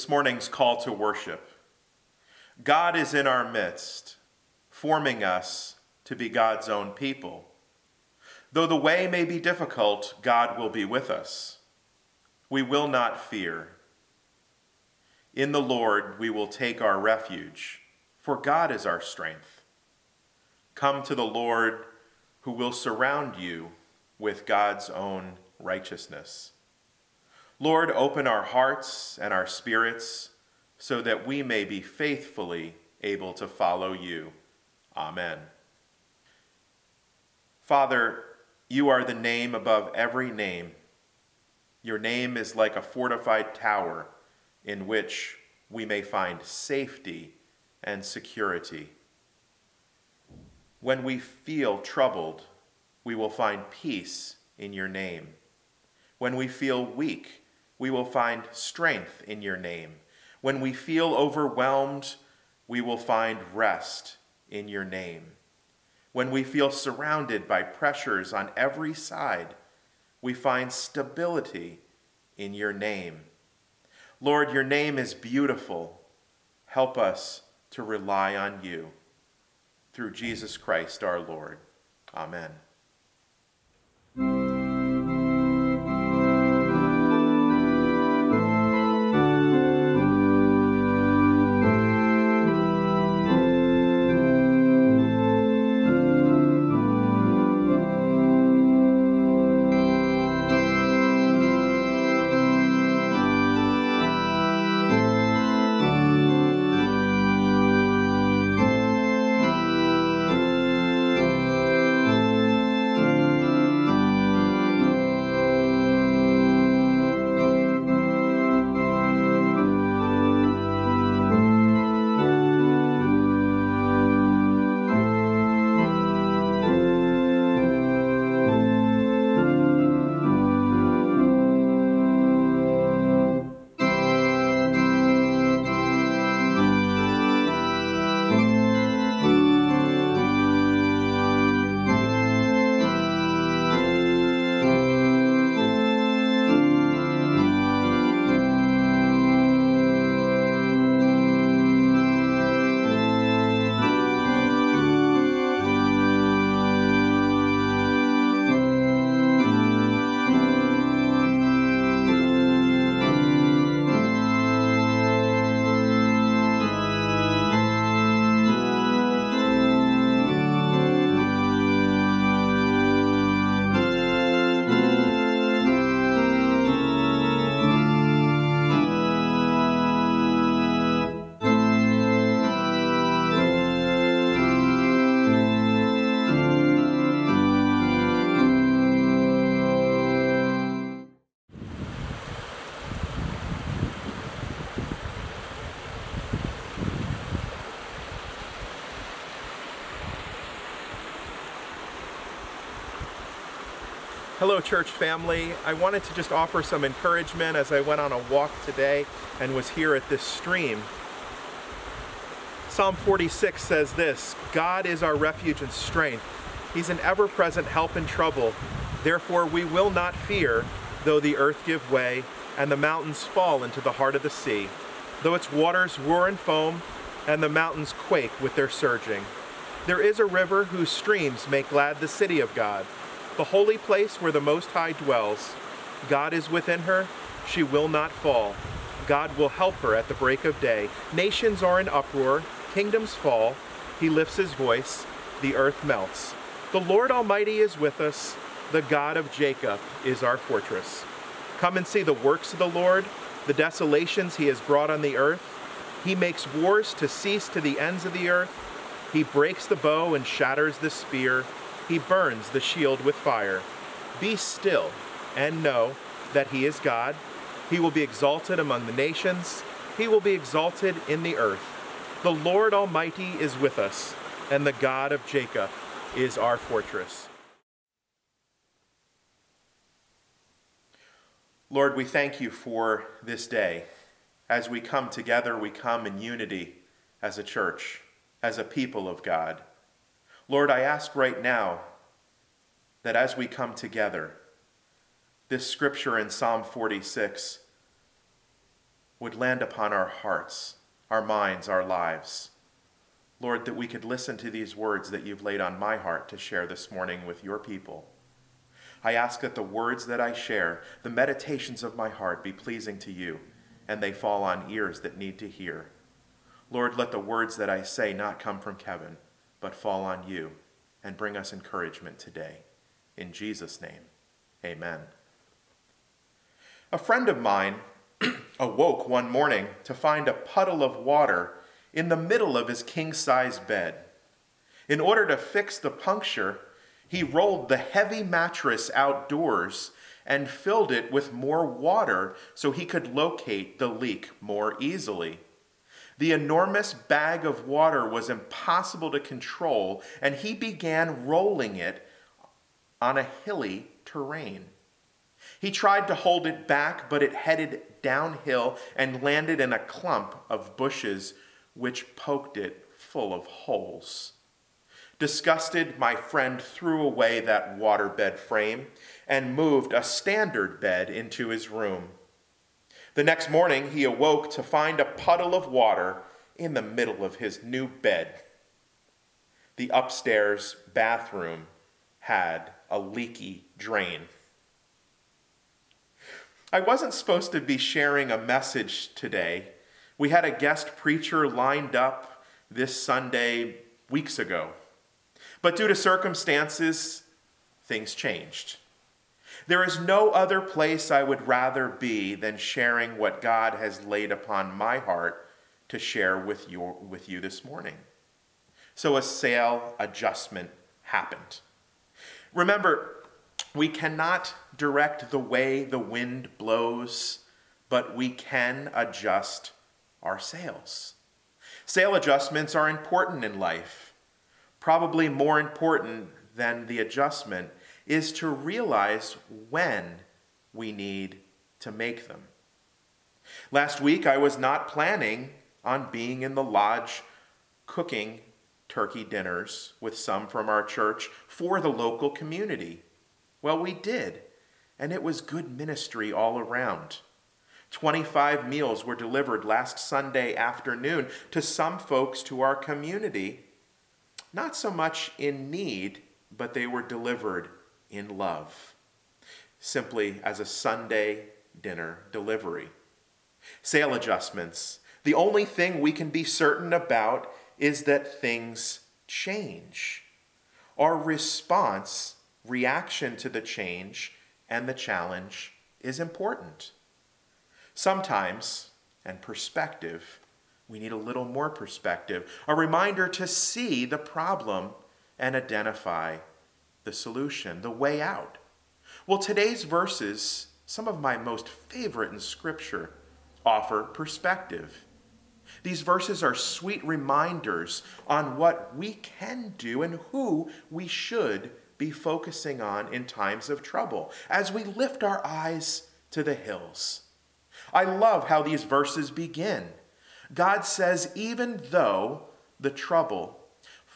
this morning's call to worship. God is in our midst, forming us to be God's own people. Though the way may be difficult, God will be with us. We will not fear. In the Lord we will take our refuge, for God is our strength. Come to the Lord, who will surround you with God's own righteousness. Lord, open our hearts and our spirits so that we may be faithfully able to follow you. Amen. Father, you are the name above every name. Your name is like a fortified tower in which we may find safety and security. When we feel troubled, we will find peace in your name. When we feel weak, we will find strength in your name. When we feel overwhelmed, we will find rest in your name. When we feel surrounded by pressures on every side, we find stability in your name. Lord, your name is beautiful. Help us to rely on you. Through Jesus Christ our Lord. Amen. Hello, church family. I wanted to just offer some encouragement as I went on a walk today and was here at this stream. Psalm 46 says this God is our refuge and strength. He's an ever present help in trouble. Therefore, we will not fear, though the earth give way and the mountains fall into the heart of the sea, though its waters roar and foam and the mountains quake with their surging. There is a river whose streams make glad the city of God the holy place where the Most High dwells. God is within her, she will not fall. God will help her at the break of day. Nations are in uproar, kingdoms fall. He lifts his voice, the earth melts. The Lord Almighty is with us, the God of Jacob is our fortress. Come and see the works of the Lord, the desolations he has brought on the earth. He makes wars to cease to the ends of the earth. He breaks the bow and shatters the spear. He burns the shield with fire. Be still and know that he is God. He will be exalted among the nations. He will be exalted in the earth. The Lord Almighty is with us, and the God of Jacob is our fortress. Lord, we thank you for this day. As we come together, we come in unity as a church, as a people of God. Lord, I ask right now that as we come together, this scripture in Psalm 46 would land upon our hearts, our minds, our lives. Lord, that we could listen to these words that you've laid on my heart to share this morning with your people. I ask that the words that I share, the meditations of my heart, be pleasing to you, and they fall on ears that need to hear. Lord, let the words that I say not come from Kevin, but fall on you and bring us encouragement today. In Jesus' name, amen. A friend of mine awoke one morning to find a puddle of water in the middle of his king size bed. In order to fix the puncture, he rolled the heavy mattress outdoors and filled it with more water so he could locate the leak more easily. The enormous bag of water was impossible to control, and he began rolling it on a hilly terrain. He tried to hold it back, but it headed downhill and landed in a clump of bushes which poked it full of holes. Disgusted, my friend threw away that waterbed frame and moved a standard bed into his room. The next morning, he awoke to find a puddle of water in the middle of his new bed. The upstairs bathroom had a leaky drain. I wasn't supposed to be sharing a message today. We had a guest preacher lined up this Sunday weeks ago. But due to circumstances, things changed. There is no other place I would rather be than sharing what God has laid upon my heart to share with, your, with you this morning. So a sail adjustment happened. Remember, we cannot direct the way the wind blows, but we can adjust our sails. Sail adjustments are important in life. Probably more important than the adjustment is to realize when we need to make them. Last week, I was not planning on being in the lodge cooking turkey dinners with some from our church for the local community. Well, we did, and it was good ministry all around. 25 meals were delivered last Sunday afternoon to some folks to our community, not so much in need, but they were delivered in love, simply as a Sunday dinner delivery. Sail adjustments. The only thing we can be certain about is that things change. Our response reaction to the change and the challenge is important. Sometimes, and perspective, we need a little more perspective, a reminder to see the problem and identify the solution, the way out. Well, today's verses, some of my most favorite in Scripture, offer perspective. These verses are sweet reminders on what we can do and who we should be focusing on in times of trouble as we lift our eyes to the hills. I love how these verses begin. God says, even though the trouble,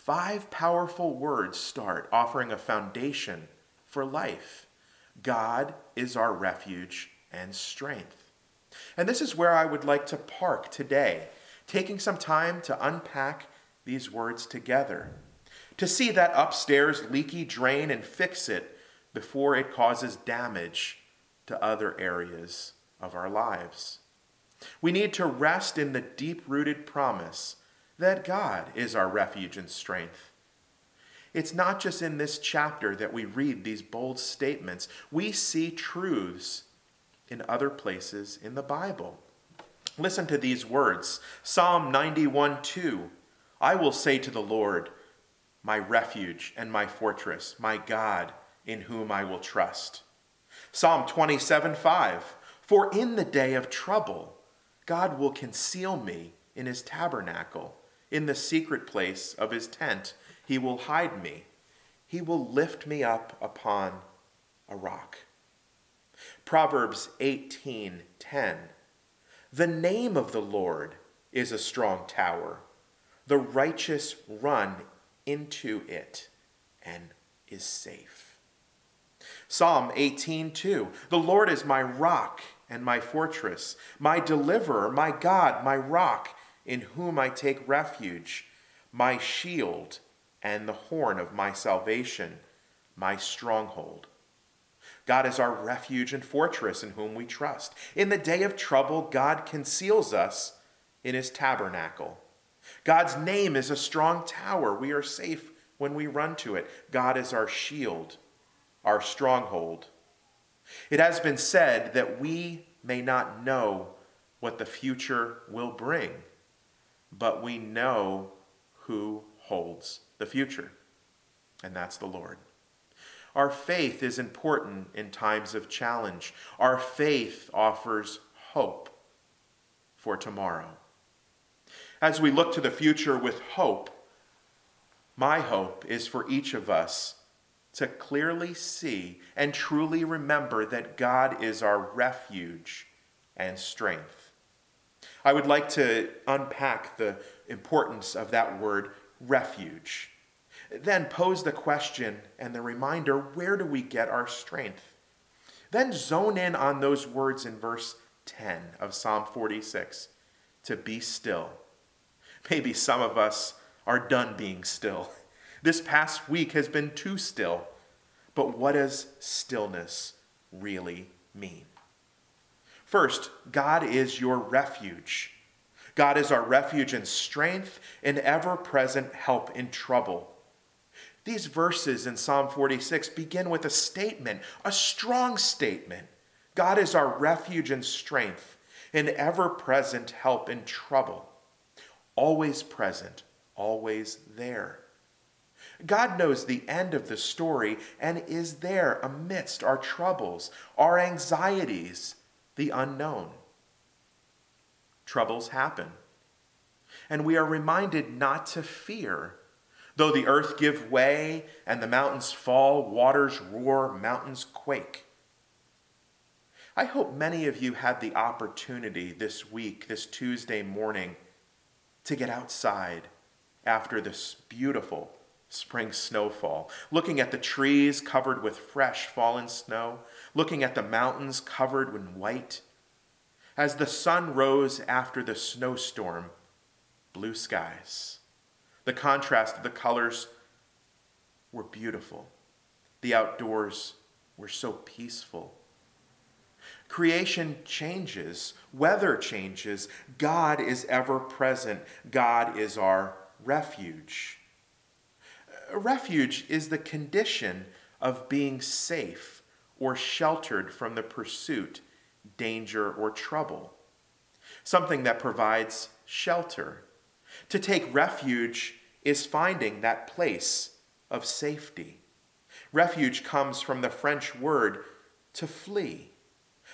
five powerful words start offering a foundation for life. God is our refuge and strength. And this is where I would like to park today, taking some time to unpack these words together to see that upstairs leaky drain and fix it before it causes damage to other areas of our lives. We need to rest in the deep rooted promise that God is our refuge and strength. It's not just in this chapter that we read these bold statements, we see truths in other places in the Bible. Listen to these words Psalm 91 2. I will say to the Lord, my refuge and my fortress, my God in whom I will trust. Psalm 27 5 For in the day of trouble, God will conceal me in his tabernacle. In the secret place of his tent, he will hide me. He will lift me up upon a rock. Proverbs 18:10 The name of the Lord is a strong tower. The righteous run into it and is safe. Psalm 18:2 The Lord is my rock and my fortress, my deliverer, my God, my rock, in whom I take refuge, my shield and the horn of my salvation, my stronghold. God is our refuge and fortress in whom we trust. In the day of trouble, God conceals us in his tabernacle. God's name is a strong tower. We are safe when we run to it. God is our shield, our stronghold. It has been said that we may not know what the future will bring, but we know who holds the future, and that's the Lord. Our faith is important in times of challenge. Our faith offers hope for tomorrow. As we look to the future with hope, my hope is for each of us to clearly see and truly remember that God is our refuge and strength. I would like to unpack the importance of that word refuge. Then pose the question and the reminder where do we get our strength? Then zone in on those words in verse 10 of Psalm 46 to be still. Maybe some of us are done being still. This past week has been too still. But what does stillness really mean? First, God is your refuge. God is our refuge and strength and ever present help in trouble. These verses in Psalm 46 begin with a statement, a strong statement. God is our refuge and strength and ever present help in trouble. Always present, always there. God knows the end of the story and is there amidst our troubles, our anxieties, the unknown. Troubles happen. And we are reminded not to fear. Though the earth give way and the mountains fall, waters roar, mountains quake. I hope many of you had the opportunity this week, this Tuesday morning, to get outside after this beautiful spring snowfall, looking at the trees covered with fresh fallen snow, looking at the mountains covered in white. As the sun rose after the snowstorm, blue skies. The contrast of the colors were beautiful. The outdoors were so peaceful. Creation changes, weather changes. God is ever present. God is our refuge. Refuge is the condition of being safe or sheltered from the pursuit, danger, or trouble. Something that provides shelter. To take refuge is finding that place of safety. Refuge comes from the French word to flee.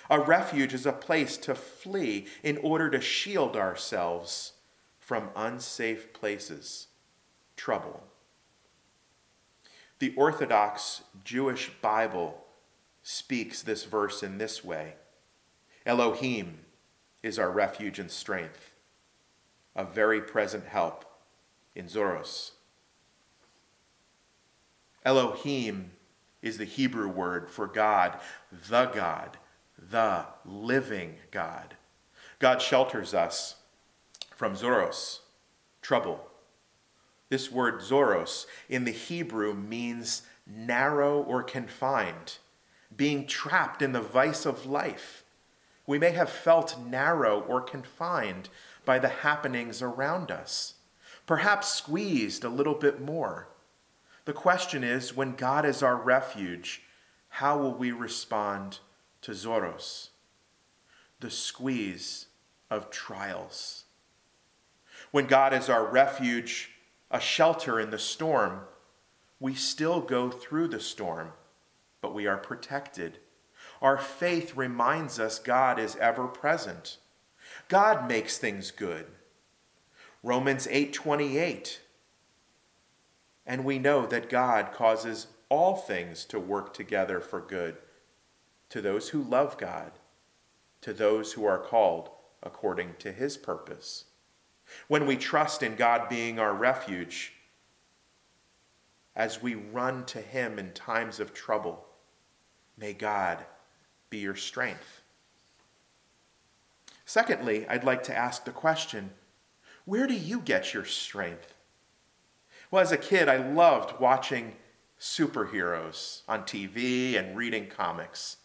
A refuge is a place to flee in order to shield ourselves from unsafe places, trouble. The Orthodox Jewish Bible speaks this verse in this way Elohim is our refuge and strength, a very present help in Tzoros. Elohim is the Hebrew word for God, the God, the living God. God shelters us from Tzoros, trouble, this word tzoros in the Hebrew means narrow or confined, being trapped in the vice of life. We may have felt narrow or confined by the happenings around us, perhaps squeezed a little bit more. The question is when God is our refuge, how will we respond to Tzoros, the squeeze of trials? When God is our refuge, a shelter in the storm, we still go through the storm, but we are protected. Our faith reminds us God is ever present. God makes things good. Romans 8:28. And we know that God causes all things to work together for good to those who love God, to those who are called according to his purpose. When we trust in God being our refuge, as we run to Him in times of trouble, may God be your strength. Secondly, I'd like to ask the question where do you get your strength? Well, as a kid, I loved watching superheroes on TV and reading comics.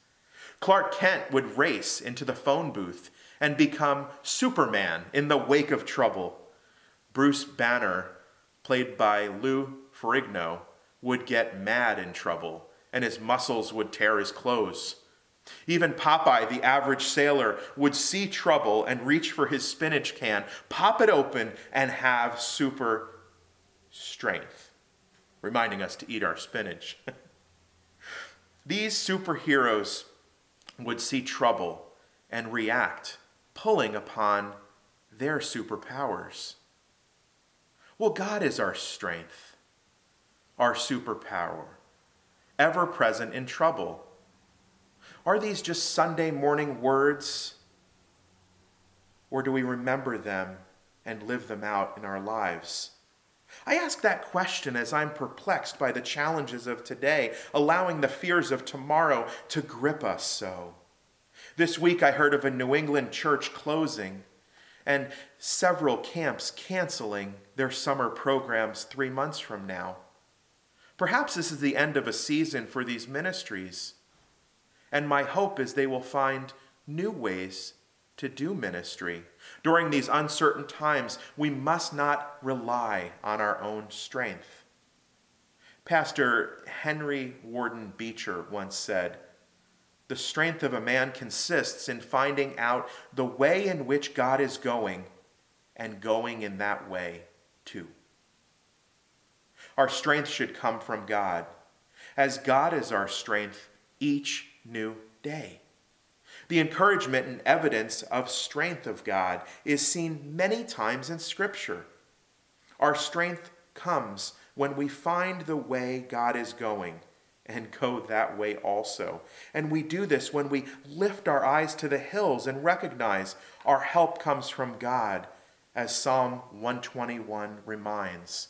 Clark Kent would race into the phone booth and become Superman in the wake of trouble. Bruce Banner, played by Lou Ferrigno, would get mad in trouble and his muscles would tear his clothes. Even Popeye, the average sailor, would see trouble and reach for his spinach can, pop it open, and have super strength, reminding us to eat our spinach. These superheroes would see trouble and react, pulling upon their superpowers. Well, God is our strength, our superpower, ever present in trouble. Are these just Sunday morning words? Or do we remember them and live them out in our lives? I ask that question as I'm perplexed by the challenges of today, allowing the fears of tomorrow to grip us so. This week I heard of a New England church closing and several camps canceling their summer programs three months from now. Perhaps this is the end of a season for these ministries, and my hope is they will find new ways to do ministry. During these uncertain times, we must not rely on our own strength. Pastor Henry Ward Beecher once said, The strength of a man consists in finding out the way in which God is going and going in that way too. Our strength should come from God, as God is our strength each new day. The encouragement and evidence of strength of God is seen many times in Scripture. Our strength comes when we find the way God is going and go that way also. And we do this when we lift our eyes to the hills and recognize our help comes from God, as Psalm 121 reminds.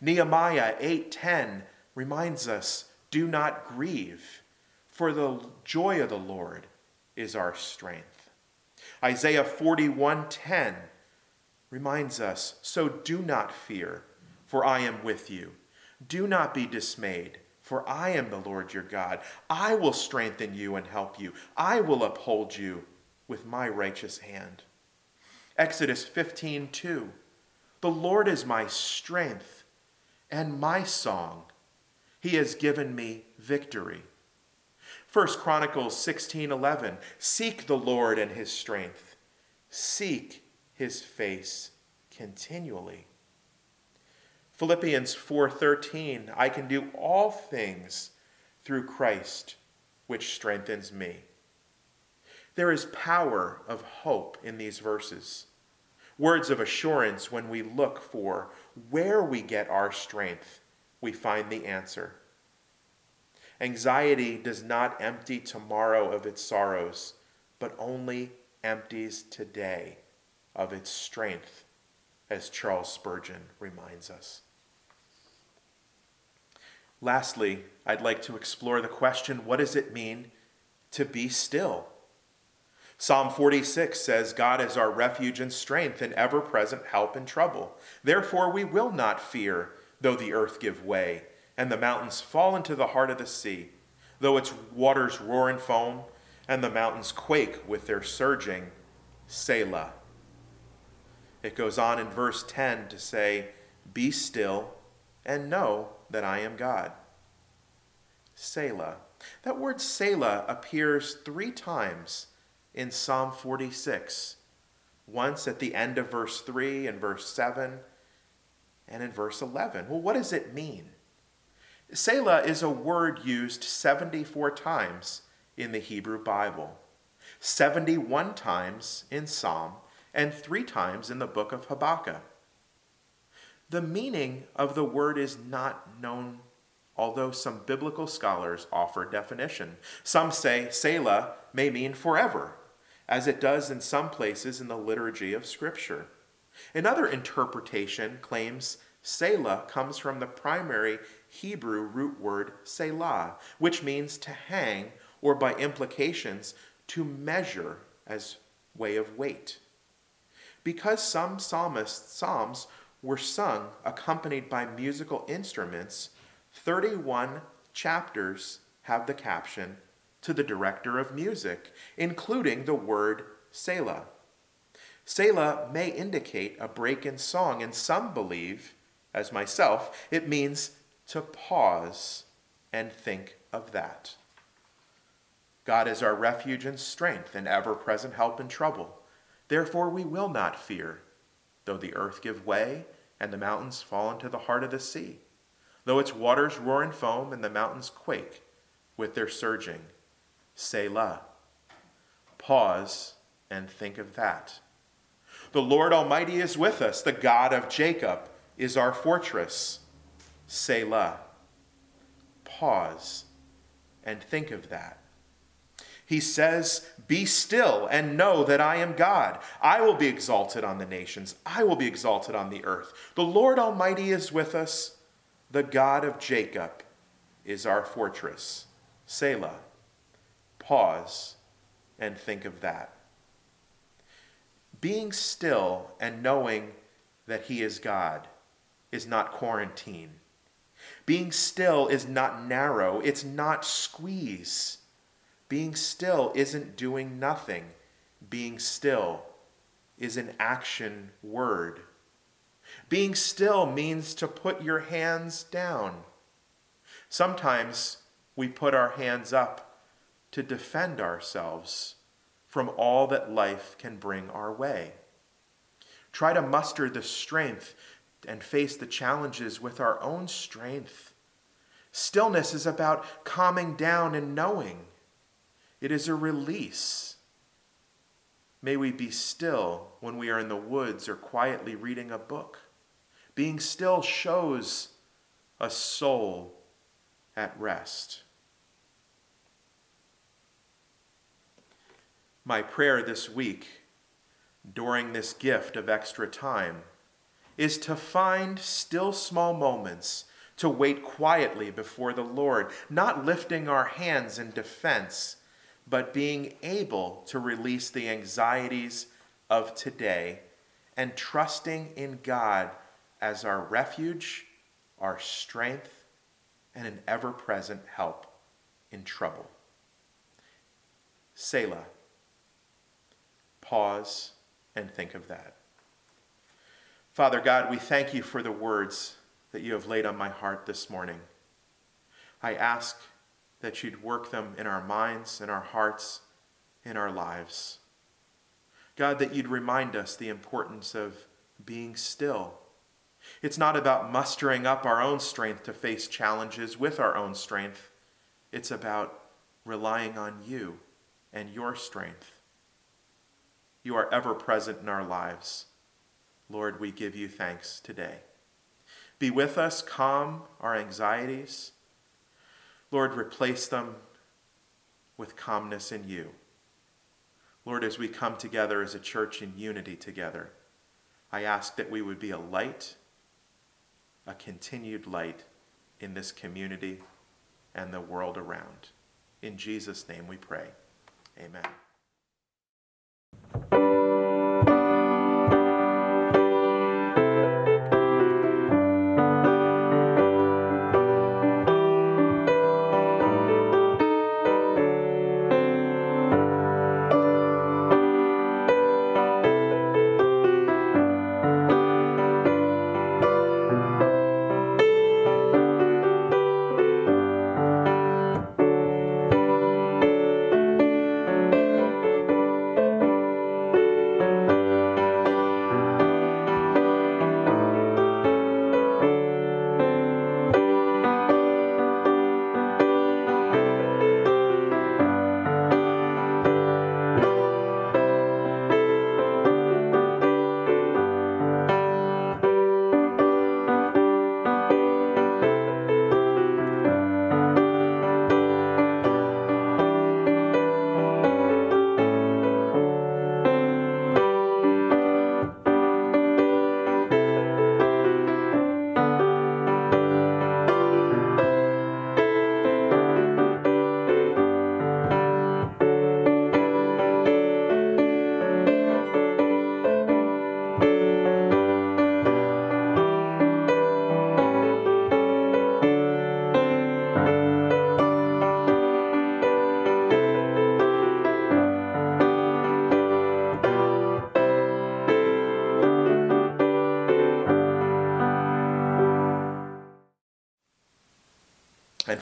Nehemiah 8:10 reminds us, "Do not grieve, for the joy of the Lord is our strength. Isaiah 41:10 reminds us, "So do not fear, for I am with you. Do not be dismayed, for I am the Lord your God. I will strengthen you and help you. I will uphold you with my righteous hand." Exodus 15:2 The Lord is my strength and my song. He has given me victory. 1 Chronicles 16:11 Seek the Lord and his strength. Seek his face continually. Philippians 4:13 I can do all things through Christ which strengthens me. There is power of hope in these verses. Words of assurance when we look for where we get our strength, we find the answer. Anxiety does not empty tomorrow of its sorrows, but only empties today of its strength, as Charles Spurgeon reminds us. Lastly, I'd like to explore the question what does it mean to be still? Psalm 46 says, God is our refuge and strength and ever present help in trouble. Therefore, we will not fear, though the earth give way and the mountains fall into the heart of the sea, though its waters roar and foam, and the mountains quake with their surging, Selah. It goes on in verse 10 to say, Be still and know that I am God. Selah. That word Selah appears three times in Psalm 46. Once at the end of verse 3 and verse 7, and in verse 11. Well, what does it mean? Selah is a word used 74 times in the Hebrew Bible, 71 times in Psalm, and three times in the book of Habakkuk. The meaning of the word is not known, although some biblical scholars offer definition. Some say Selah may mean forever, as it does in some places in the liturgy of Scripture. Another interpretation claims Selah comes from the primary Hebrew root word selah, which means to hang, or by implications, to measure as way of weight. Because some psalmists, psalms were sung accompanied by musical instruments, 31 chapters have the caption to the director of music, including the word Selah. Selah may indicate a break in song, and some believe, as myself, it means to pause and think of that. God is our refuge and strength and ever present help in trouble. Therefore, we will not fear, though the earth give way and the mountains fall into the heart of the sea, though its waters roar and foam and the mountains quake with their surging. Selah. Pause and think of that. The Lord Almighty is with us. The God of Jacob is our fortress. Selah. Pause and think of that. He says, Be still and know that I am God. I will be exalted on the nations, I will be exalted on the earth. The Lord Almighty is with us. The God of Jacob is our fortress. Selah. Pause and think of that being still and knowing that He is God is not quarantine. Being still is not narrow, it's not squeeze. Being still isn't doing nothing. Being still is an action word. Being still means to put your hands down. Sometimes we put our hands up to defend ourselves from all that life can bring our way. Try to muster the strength and face the challenges with our own strength. Stillness is about calming down and knowing. It is a release. May we be still when we are in the woods or quietly reading a book. Being still shows a soul at rest. My prayer this week, during this gift of extra time, is to find still small moments to wait quietly before the Lord, not lifting our hands in defense, but being able to release the anxieties of today and trusting in God as our refuge, our strength, and an ever present help in trouble. Selah pause and think of that. Father God, we thank you for the words that you have laid on my heart this morning. I ask that you'd work them in our minds, in our hearts, in our lives. God, that you'd remind us the importance of being still. It's not about mustering up our own strength to face challenges with our own strength. It's about relying on you and your strength. You are ever present in our lives. Lord, we give you thanks today. Be with us, calm our anxieties. Lord, replace them with calmness in you. Lord, as we come together as a church in unity together, I ask that we would be a light, a continued light in this community and the world around. In Jesus' name we pray. Amen.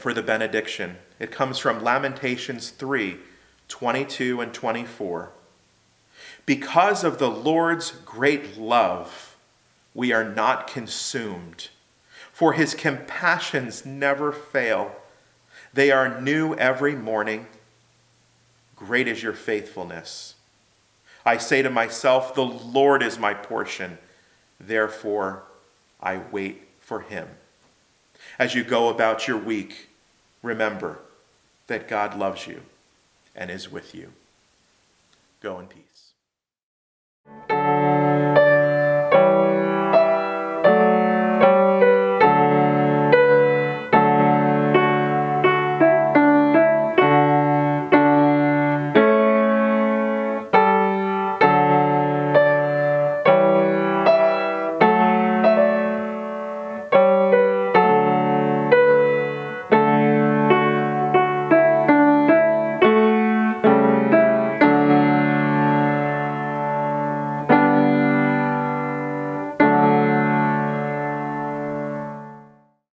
For the benediction, it comes from Lamentations 3 22 and 24. Because of the Lord's great love, we are not consumed, for his compassions never fail. They are new every morning. Great is your faithfulness. I say to myself, The Lord is my portion. Therefore, I wait for him. As you go about your week, remember that God loves you and is with you. Go in peace.